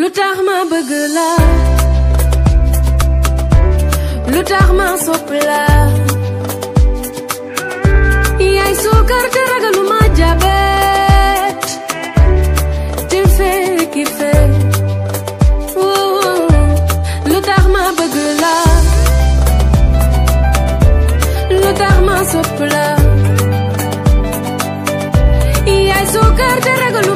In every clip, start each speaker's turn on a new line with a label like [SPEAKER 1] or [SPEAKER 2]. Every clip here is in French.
[SPEAKER 1] lu tax ma bëgg la lu tax ma sopp la yaay suukar te ragalu ma jabet te fekki fekk oh, oh. lu ma bëgg la lu ma sopp la yaay suukar te ragalu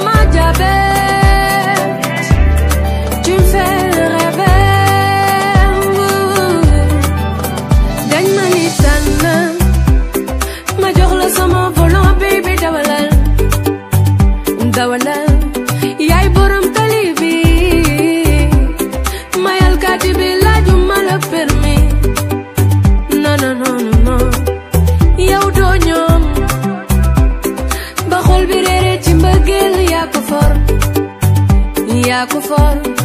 [SPEAKER 1] yaa ko for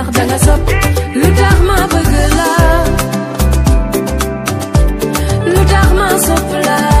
[SPEAKER 1] Le Dharma veut Le Dharma sauve